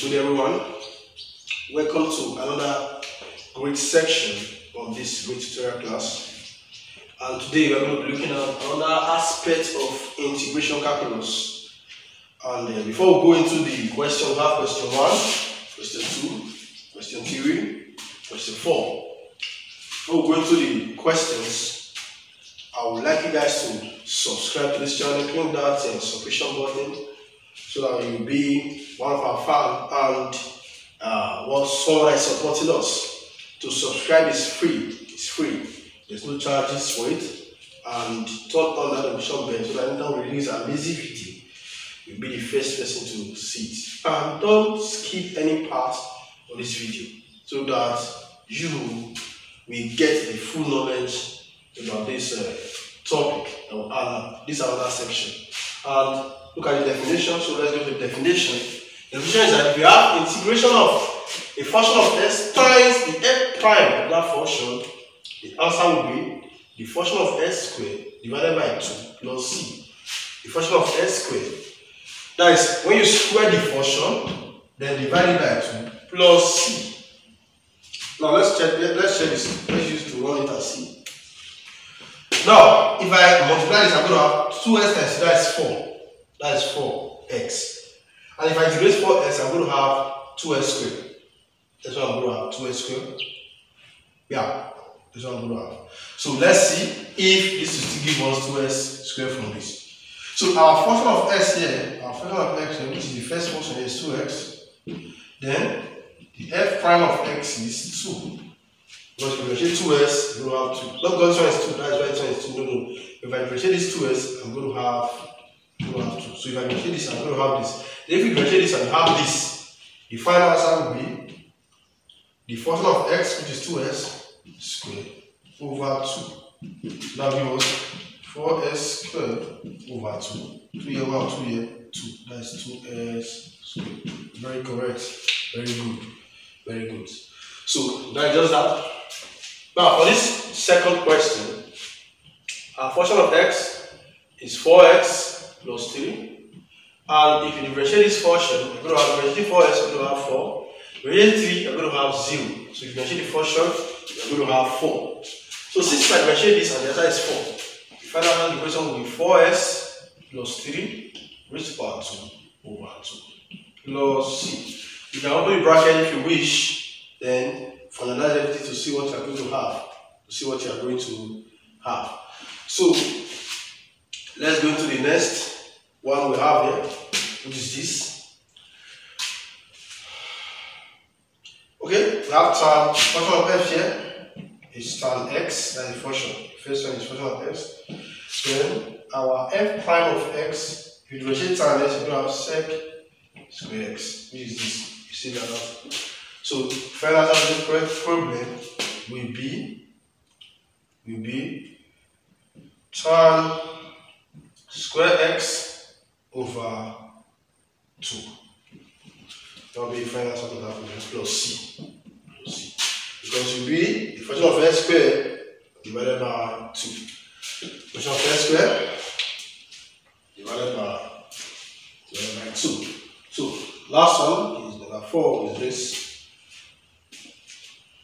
Good everyone. Welcome to another great section of this great tutorial class. And today we are going to be looking at another aspect of integration calculus. And uh, before we go into the question, we have question one, question two, question three, question four. Before we go into the questions, I would like you guys to subscribe to this channel, click that uh, subscription button so that you'll be one of our fans and uh, what someone is supporting us. To subscribe is free. It's free. There's no charges for it. And turn on that notification bell so that anytime we release a lazy video, you'll be the first person to see it. And don't skip any part of this video so that you will get the full knowledge about this uh, topic. And this another section. And look at the definition. So let's go to the definition. The definition is that if you have integration of a function of s times the f prime of that function, the answer will be the function of s squared divided by 2 plus c. The function of s squared. That is, when you square the function, then divide it by 2 plus c. Now let's check let's check this. Let's use to run it as c. Now, if I multiply this, I'm going to have 2s times that is 4. That is 4x. And if I integrate 4x, I'm going to have 2x squared. That's what I'm going to have, 2x squared. Yeah, that's what I'm going to have. So let's see if this will still give us 2x squared from this. So our function of s here, our function of x here, which is the first function is 2x. Then the f prime of x is 2. Because if we differentiate 2s, we will have 2. Not because this is 2, that's why this is 2. No, no. If I differentiate this 2s, I'm going to have, I'm to 2. So if I differentiate this, I'm going to have this. If you differentiate this and have this, the final answer will be the function of x, which is 2s squared, over 2. That gives us 4s squared over 2. 2 here, 1, 2 here, 2. That's 2s squared. Very correct. Very good. Very good. So that just that. Now for this second question, our function of x is 4x plus 3. And if differentiate function, you're going to have differentiate 4x, you're going to have 4. Differentiate 3, you're going to have 0. So if differentiate the function, you're going to have 4. So since I differentiate this and the answer is 4, the final answer the question will be 4s plus 3 raised to power 2 over 2 plus c. You can open the bracket if you wish, then finalize everything to see what you are going to have, to see what you are going to have. So let's go into the next one we have here, which is this. Okay, we have tan function of f here is tan x, that's function. First one is function of x. Then our f prime of x, if you differentiate tan x, to have sec square x, which is this. You see that now? So final answer to this problem will be will be tan function of x squared divided by 2. Function of x squared divided by divided by 2. So last one is number 4 is this.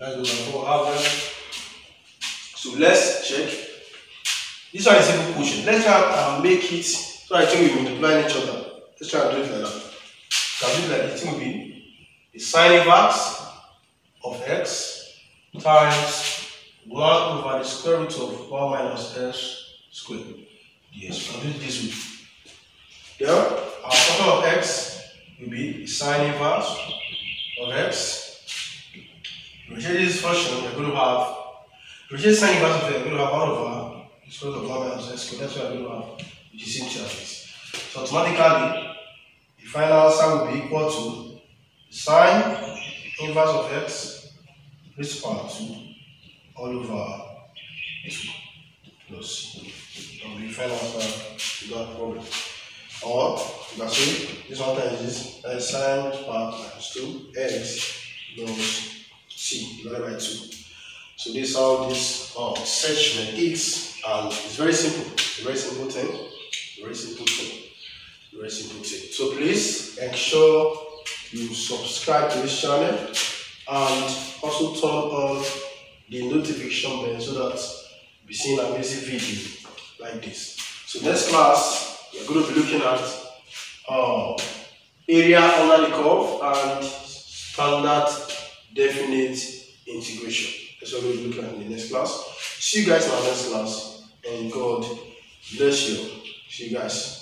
That's number 4 average. So let's check. This one is simple quotient. Let's try and make it so I think we multiply each other. Let's try and do it like that. Can do it like this. It will be the sine inverse of x times 1 over the square root of 1 minus s squared. Yes, can do this way. Then our function of x will be the sine inverse of x. Which this function, we're going to have, is sine inverse of x, we're going to have 1 over the square root of 1 minus s squared. That's what we're going to have, which is same this. So automatically, the final answer will be equal to sine inverse of x 2 all over 2 plus the final answer to that problem. Or you can say this one times this sine power times 2 x plus c divided by 2. So this is how this uh, section is and it's very simple. It's very simple thing. Very simple thing. Very simple thing. So please ensure you subscribe to this channel and also turn on the notification bell so that you be seeing amazing video like this. So next class, we're going to be looking at uh, area under the curve and standard definite integration. That's what we're looking at in the next class. See you guys in our next class and God bless you. See you guys.